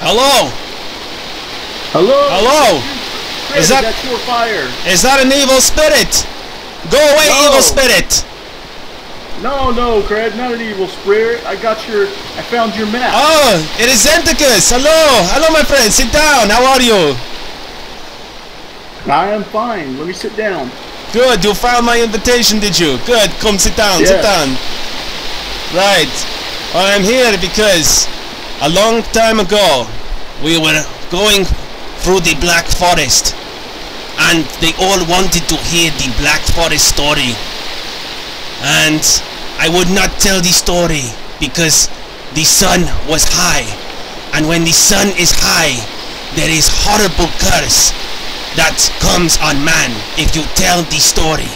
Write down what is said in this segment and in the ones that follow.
Hello? Hello? Hello? Is that- that's your fire? Is that an evil spirit? Go away, No. evil spirit! No, no, Craig, not an evil spirit. I got your, I found your map. Oh, it is Zentacus! Hello! Hello, my friend! Sit down! How are you? I am fine. Let me sit down. Good, you found my invitation, did you? Good, come sit down, sit down. Right. I'm here because a long time ago we were going through the Black Forest and they all wanted to hear the Black Forest story. And I would not tell the story because the sun was high. And when the sun is high, there is horrible curse that comes on man if you tell the story.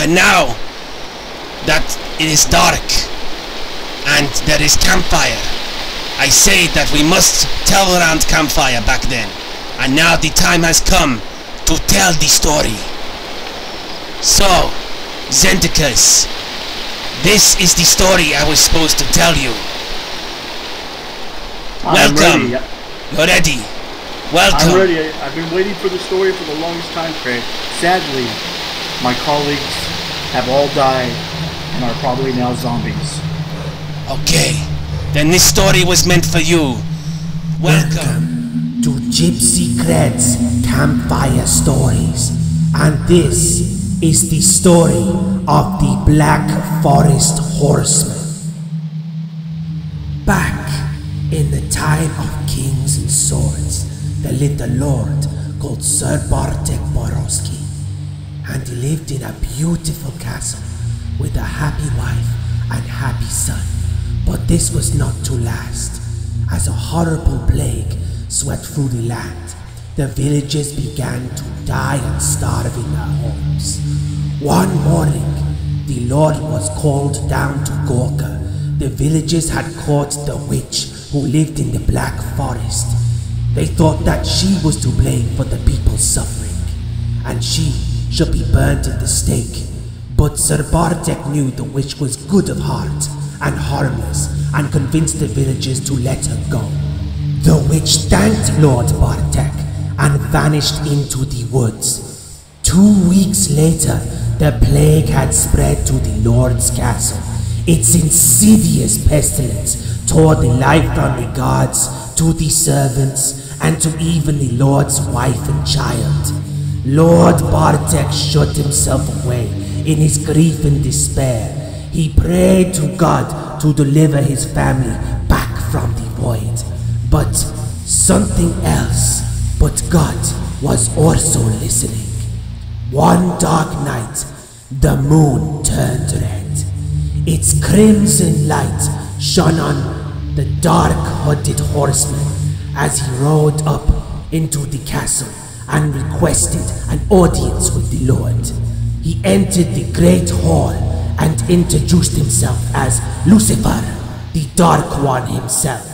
And now that it is dark and there is campfire, I say that we must tell around campfire back then. And now the time has come to tell the story. So, Zentacus, this is the story I was supposed to tell you. I'm Welcome. ready. You're ready. Welcome. I'm ready. I- I've been waiting for the story for the longest time, Craig. Sadly, my colleagues have all died and are probably now zombies. Okay, then this story was meant for you. Welcome. Welcome to Gypsy Cred's Campfire Stories. And this is the story of the Black Forest Horseman. Back in the time of kings and swords, there lived a lord called Sir Bartek Borowski. And he lived in a beautiful castle with a happy wife and happy son. But this was not to last. As a horrible plague swept through the land, the villagers began to die and starve in their homes. One morning, the Lord was called down to Gorka. The villagers had caught the witch who lived in the Black Forest. They thought that she was to blame for the people's suffering, and she should be burnt at the stake. But Sir Bartek knew the witch was good of heart and harmless, and convinced the villagers to let her go. The witch thanked Lord Bartek and vanished into the woods. Two weeks later, the plague had spread to the Lord's castle. Its insidious pestilence tore the life from the guards to the servants and to even the Lord's wife and child. Lord Bartek shut himself away in his grief and despair. He prayed to God to deliver his family back from the void. But something else, but God was also listening. One dark night, the moon turned red. Its crimson light shone on the dark hooded horseman as he rode up into the castle and requested an audience with the Lord. He entered the great hall and introduced himself as Lucifer, the Dark One himself.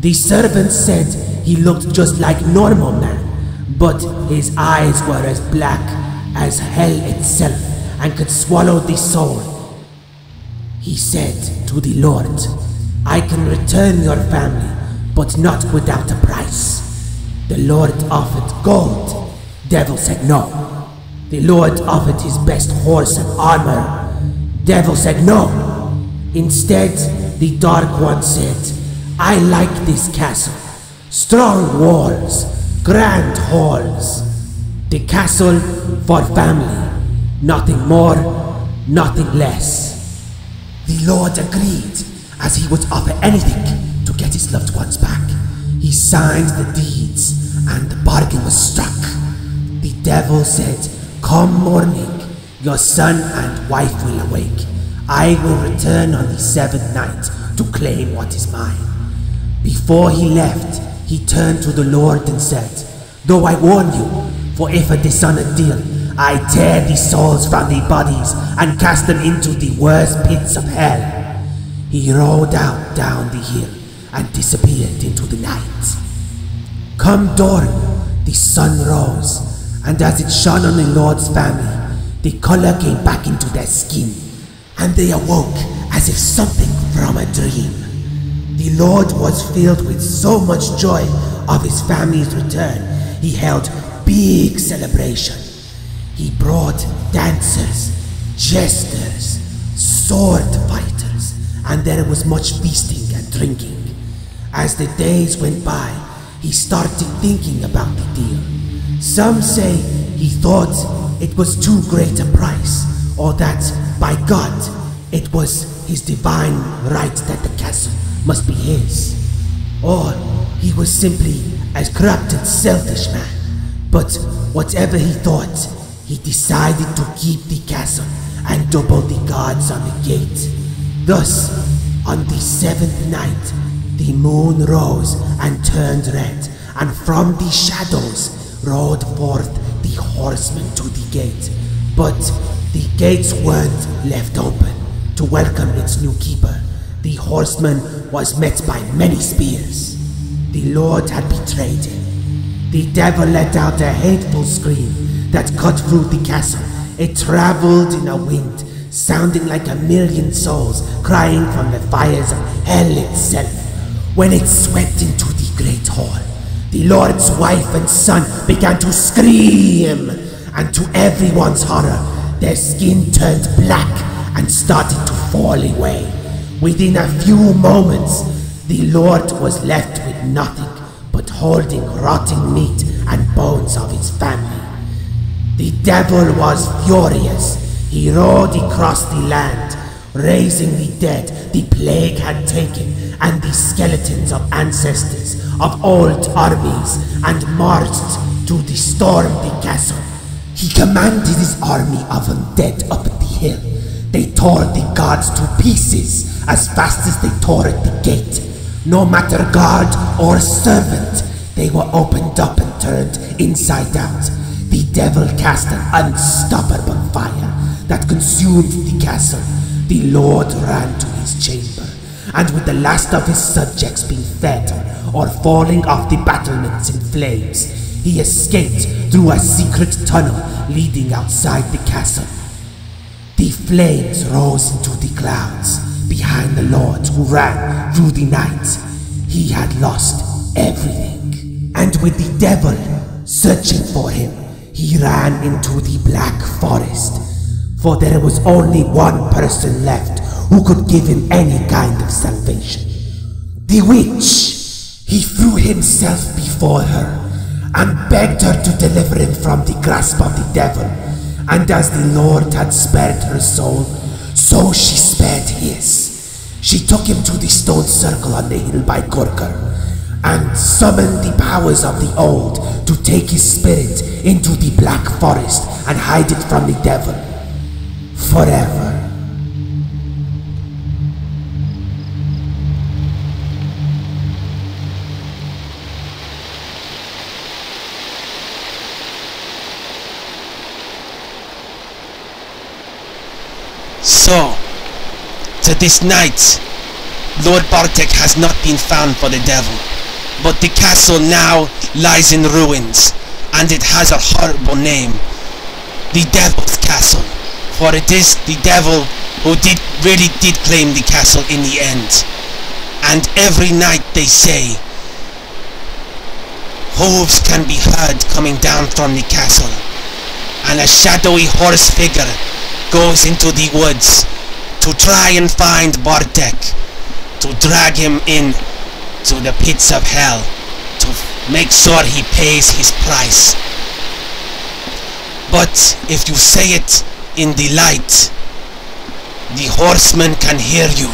The servant said he looked just like normal man, but his eyes were as black as hell itself and could swallow the soul. He said to the Lord, I can return your family, but not without a price. The Lord offered gold. Devil said no. The Lord offered his best horse and armor. Devil said no. Instead, the Dark One said, I like this castle. Strong walls, grand halls. The castle for family. Nothing more, nothing less. The Lord agreed, as he would offer anything to get his loved ones back. He signed the deeds, and the bargain was struck. The devil said, Come morning, your son and wife will awake. I will return on the seventh night to claim what is mine. Before he left, he turned to the Lord and said, Though I warn you, for if a dishonored deal, I tear the souls from the bodies and cast them into the worst pits of hell. He rode out down the hill and disappeared into the night. Come dawn, the sun rose, and as it shone on the Lord's family, the color came back into their skin, and they awoke as if something from a dream. The Lord was filled with so much joy of his family's return, he held big celebration. He brought dancers, jesters, sword fighters, and there was much feasting and drinking. As the days went by, he started thinking about the deal. Some say he thought it was too great a price, or that, by God, it was his divine right that the castle must be his. Or he was simply a corrupt and selfish man. But whatever he thought, he decided to keep the castle and double the guards on the gate. Thus, on the seventh night, the moon rose and turned red, and from the shadows rode forth the horsemen to the gate. But the gates weren't left open to welcome its new keeper. The horseman was met by many spears. The Lord had betrayed him. The devil let out a hateful scream that cut through the castle. It traveled in a wind, sounding like a million souls crying from the fires of hell itself. When it swept into the great hall, the Lord's wife and son began to scream, and to everyone's horror, their skin turned black and started to fall away. Within a few moments, the Lord was left with nothing but holding rotting meat and bones of his family. The devil was furious. He rode across the land, raising the dead the plague had taken and the skeletons of ancestors of old armies and marched to storm the castle. He commanded his army of undead up the hill. They tore the guards to pieces as fast as they tore at the gate. No matter guard or servant, they were opened up and turned inside out. The devil cast an unstoppable fire that consumed the castle. The Lord ran to his chamber, and with the last of his subjects being fed or falling off the battlements in flames, he escaped through a secret tunnel leading outside the castle. The flames rose into the clouds behind the Lord who ran through the night. He had lost everything. And with the devil searching for him, he ran into the black forest. For there was only one person left who could give him any kind of salvation. The witch! He threw himself before her and begged her to deliver him from the grasp of the devil. And as the Lord had spared her soul, so she spared his. She took him to the stone circle on the hill by Gorka and summoned the powers of the old to take his spirit into the black forest and hide it from the devil forever. So, to this night, Lord Bartek has not been found for the devil, but the castle now lies in ruins, and it has a horrible name, the Devil's Castle, for it is the devil who did really did claim the castle in the end. And every night they say, hooves can be heard coming down from the castle, and a shadowy horse figure goes into the woods to try and find Bartek, to drag him in to the pits of hell, to make sure he pays his price. But if you say it in the light, the horseman can hear you,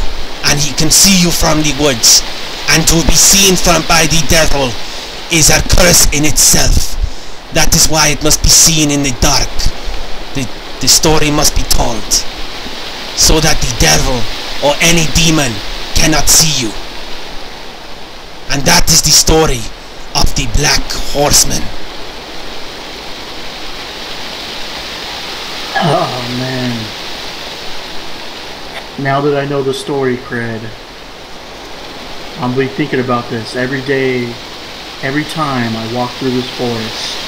and he can see you from the woods, and to be seen from by the devil is a curse in itself. That is why it must be seen in the dark. The, the story must be told, so that the devil or any demon cannot see you. And that is the story of the Black Horseman. Oh man. Now that I know the story, Cred, I'm be thinking about this every day, every time I walk through this forest.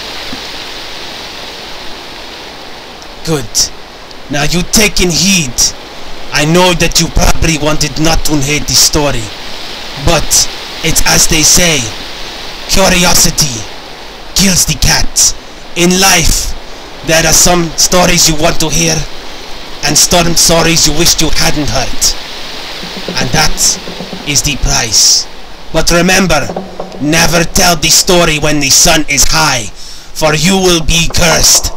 Good. Now you taking heed. I know that you probably wanted not to hear the story. But it's as they say, curiosity kills the cat. In life, there are some stories you want to hear, and some stories you wished you hadn't heard. And that is the price. But remember, never tell the story when the sun is high, for you will be cursed.